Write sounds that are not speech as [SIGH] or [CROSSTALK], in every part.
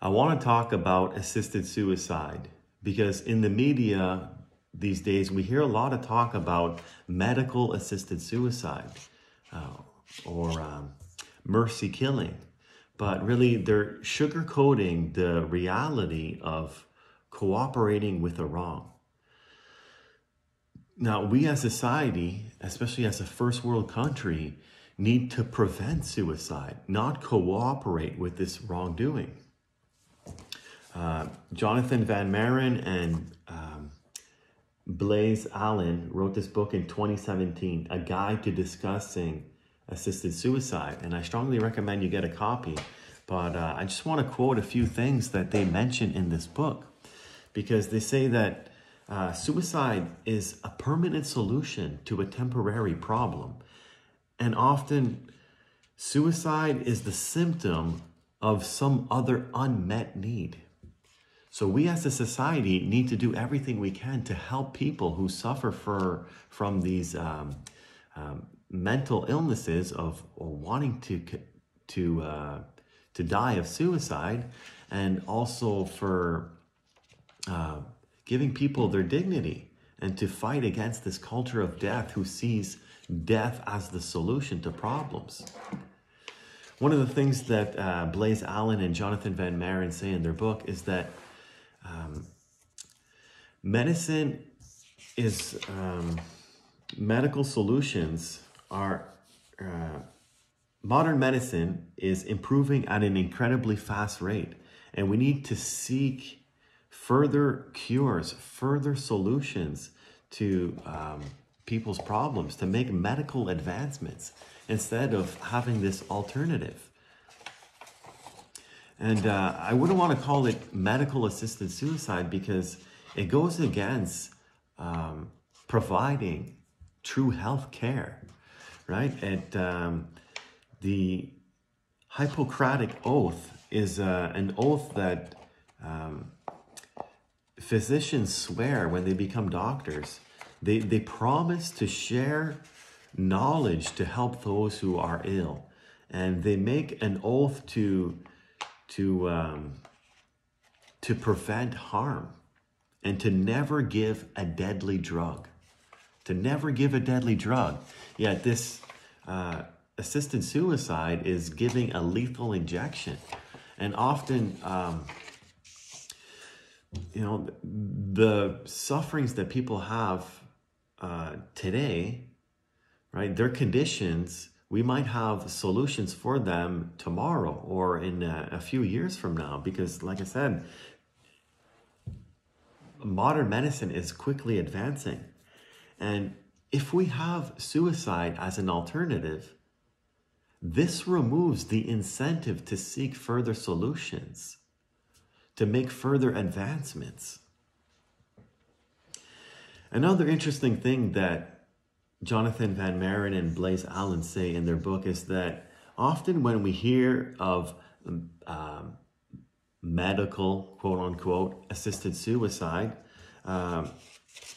I want to talk about assisted suicide because in the media these days we hear a lot of talk about medical assisted suicide uh, or um, mercy killing, but really they're sugarcoating the reality of cooperating with the wrong. Now, we as a society, especially as a first world country, need to prevent suicide, not cooperate with this wrongdoing. Uh, Jonathon Van Maren and um, Blaise Alleyne wrote this book in 2017, A Guide to Discussing Assisted Suicide. And I strongly recommend you get a copy. But uh, I just want to quote a few things that they mention in this book because they say that uh, suicide is a permanent solution to a temporary problem. And often, suicide is the symptom of some other unmet need. So we as a society need to do everything we can to help people who suffer for, from these um, um, mental illnesses of wanting to to uh, to die of suicide, and also for uh, giving people their dignity and to fight against this culture of death who sees death as the solution to problems. One of the things that uh, Blaise Alleyne and Jonathon Van Maren say in their book is that medicine is um, medical solutions are uh, modern medicine is improving at an incredibly fast rate. And we need to seek further cures further solutions to um, people's problems to make medical advancements instead of having this alternative. And uh, I wouldn't want to call it medical assisted suicide because it goes against um, providing true health care, right? And um, the Hippocratic Oath is uh, an oath that um, physicians swear when they become doctors. They, they promise to share knowledge to help those who are ill. And they make an oath to to um, to prevent harm and to never give a deadly drug. To never give a deadly drug. Yet this uh, assisted suicide is giving a lethal injection. And often um, you know the sufferings that people have uh, today right their conditions we might have solutions for them tomorrow or in a, a, few years from now. Because like i said modern medicine is quickly advancing. And if we have suicide as an alternative this removes the incentive to seek further solutions to make further advancements. Another interesting thing that Jonathon Van Maren and Blaise Alleyne say in their book is that often when we hear of um, medical, quote unquote, assisted suicide, um,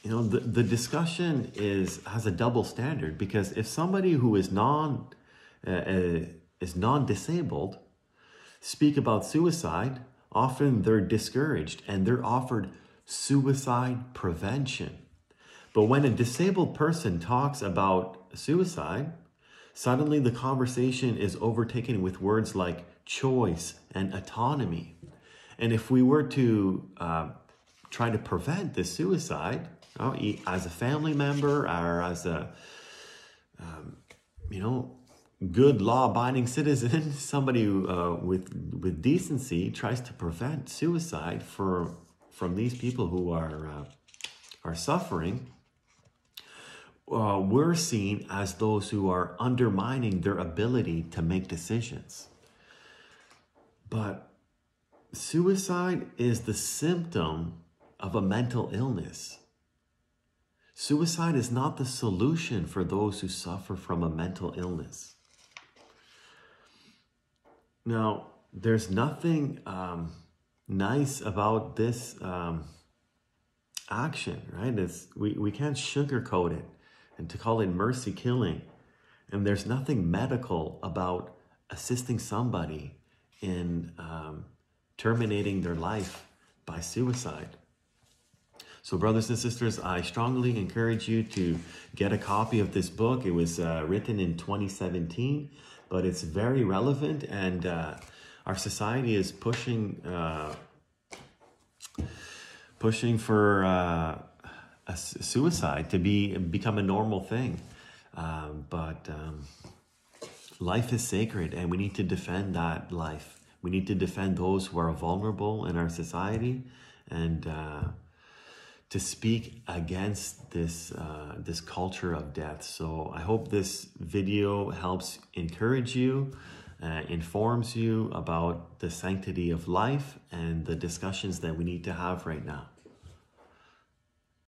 you know, the, the discussion is has a double standard because if somebody who is non uh, uh, is non-disabled speak about suicide, often they're discouraged and they're offered suicide prevention. But when a disabled person talks about suicide, suddenly the conversation is overtaken with words like choice and autonomy. And if we were to uh, try to prevent the suicide, as a family member or as a, um, you know, good law-abiding [LAUGHS] citizen, somebody uh, with with decency tries to prevent suicide for from these people who are uh, are suffering, uh, we're seen as those who are undermining their ability to make decisions. But suicide is the symptom of a mental illness. Suicide is not the solution for those who suffer from a mental illness. Now, there's nothing um, nice about this um, action, right? It's, we, we can't sugarcoat it and to call it mercy killing. And there's nothing medical about assisting somebody in um, terminating their life by suicide. So, brothers and sisters, I strongly encourage you to get a copy of this book. It was uh, written in 2017, but it's very relevant, and uh, our society is pushing uh, pushing for uh, a suicide to be become a normal thing. Um, but um, life is sacred, and we need to defend that life. We need to defend those who are vulnerable in our society, and uh, to speak against this uh, this culture of death. So I hope this video helps encourage you, uh, informs you about the sanctity of life and the discussions that we need to have right now.